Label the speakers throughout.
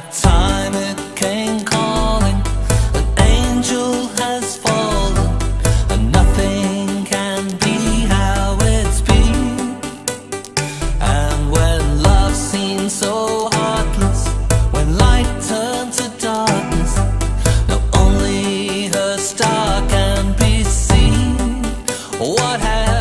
Speaker 1: that time it came calling An angel has fallen And nothing can be how it's been And when love seems so heartless When light to darkness Now only her star can be seen What happened?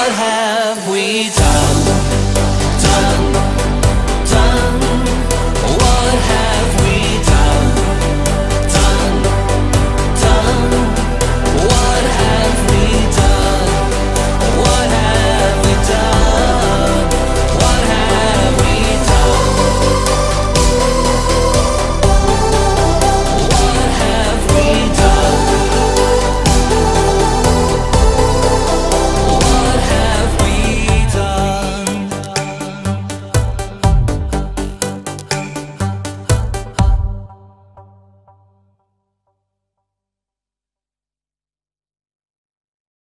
Speaker 1: What have we done?